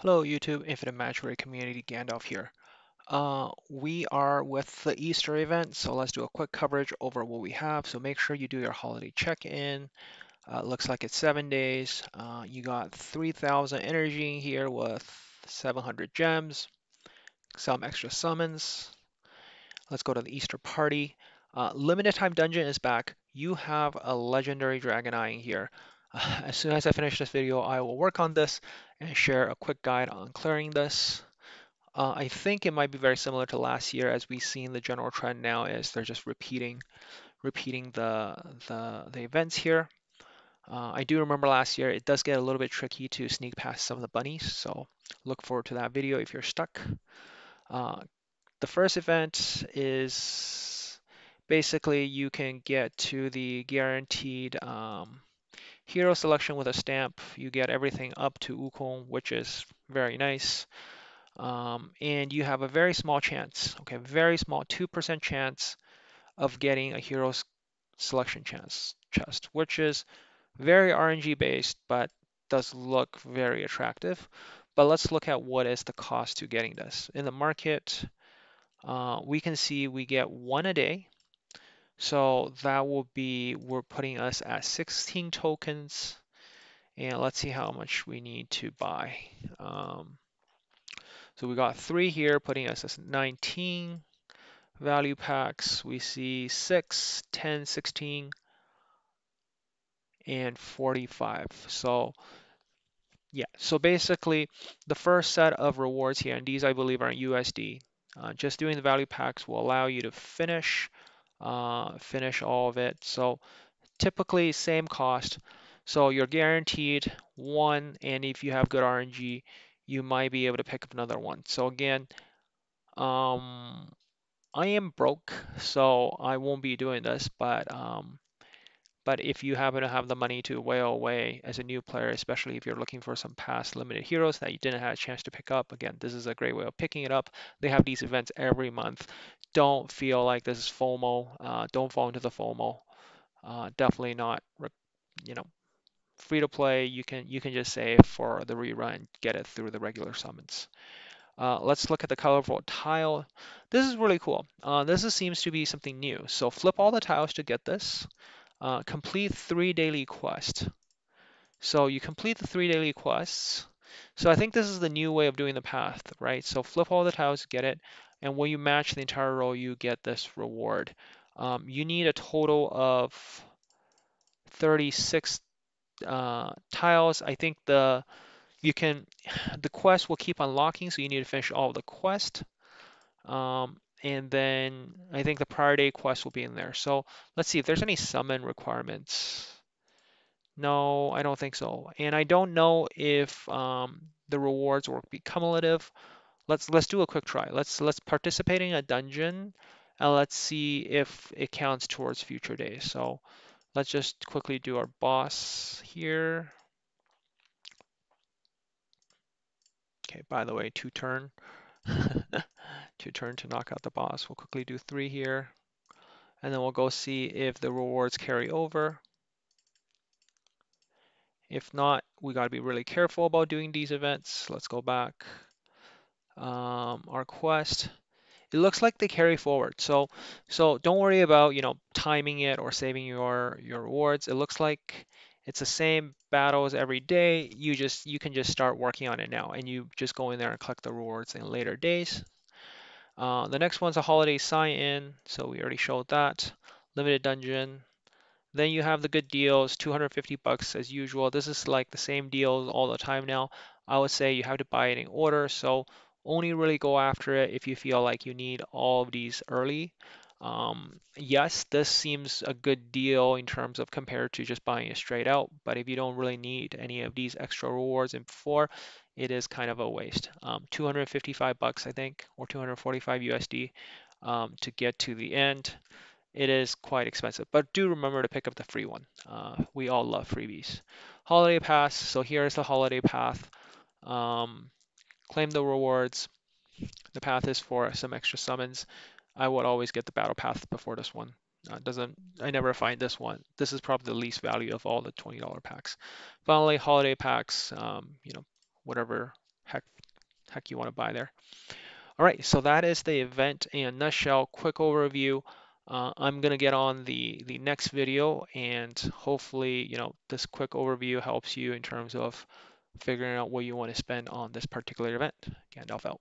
Hello YouTube, Infinite Magicraid Community Gandolf here. Uh, we are with the Easter event, so let's do a quick coverage over what we have. So make sure you do your holiday check-in. Uh, looks like it's seven days. Uh, you got 3,000 energy here with 700 gems, some extra summons. Let's go to the Easter party. Uh, limited time dungeon is back. You have a legendary dragon eye in here. as soon as I finish this video, I will work on this and share a quick guide on clearing this. Uh, I think it might be very similar to last year as we've seen the general trend now is they're just repeating repeating the the, the events here. Uh, I do remember last year it does get a little bit tricky to sneak past some of the bunnies, so look forward to that video if you're stuck. Uh, the first event is basically you can get to the guaranteed um, hero selection with a stamp. You get everything up to Wukong, which is very nice. Um, and you have a very small chance, okay, very small, 2% chance of getting a hero selection chance chest, which is very RNG based, but does look very attractive. But let's look at what is the cost to getting this. In the market, uh, we can see we get one a day. So that will be, we're putting us at 16 tokens. And let's see how much we need to buy. Um, so we got three here, putting us at 19 value packs. We see 6, 10, 16, and 45. So yeah, so basically the first set of rewards here, and these I believe are in USD, uh, just doing the value packs will allow you to finish, uh, finish all of it. So typically same cost. So you're guaranteed one, and if you have good RNG, you might be able to pick up another one. So again, um, I am broke, so I won't be doing this, but um, but if you happen to have the money to whale away as a new player, especially if you're looking for some past limited heroes that you didn't have a chance to pick up, again, this is a great way of picking it up. They have these events every month. Don't feel like this is FOMO. Uh, don't fall into the FOMO. Uh, definitely not, you know, free to play. You can you can just save for the rerun, get it through the regular summons. Uh, let's look at the colorful tile. This is really cool. Uh, this is, seems to be something new. So flip all the tiles to get this. Uh, complete three daily quests. So you complete the three daily quests. So I think this is the new way of doing the path, right? So flip all the tiles, get it, and when you match the entire row, you get this reward. Um, you need a total of 36 uh, tiles. I think the you can the quest will keep unlocking, so you need to finish all the quest. Um, and then I think the prior day quest will be in there. So let's see if there's any summon requirements. No, I don't think so. And I don't know if um, the rewards will be cumulative. Let's let's do a quick try. Let's let's participate in a dungeon and let's see if it counts towards future days. So let's just quickly do our boss here. Okay, by the way, two turn. two turn to knock out the boss. We'll quickly do three here. And then we'll go see if the rewards carry over. If not, we got to be really careful about doing these events. Let's go back. Um, our quest. It looks like they carry forward. So, so don't worry about you know timing it or saving your your rewards. It looks like it's the same battles every day. You just you can just start working on it now, and you just go in there and collect the rewards in later days. Uh, the next one's a holiday sign-in, so we already showed that. Limited dungeon. Then you have the good deals, 250 bucks as usual. This is like the same deals all the time now. I would say you have to buy it in order, so only really go after it if you feel like you need all of these early. Um, yes, this seems a good deal in terms of compared to just buying it straight out, but if you don't really need any of these extra rewards and before, it is kind of a waste. Um, 255 bucks, I think, or 245 USD um, to get to the end it is quite expensive. But do remember to pick up the free one. Uh, we all love freebies. Holiday Pass. So here is the holiday pass. Um, claim the rewards. The path is for some extra summons. I would always get the battle pass before this one. Uh, doesn't I never find this one. This is probably the least value of all the $20 packs. Finally, holiday packs. Um, you know, whatever heck heck you want to buy there. All right, so that is the event in nutshell, quick overview. Uh, I'm gonna get on the the next video and hopefully, you know, this quick overview helps you in terms of figuring out what you want to spend on this particular event. Gandolf out.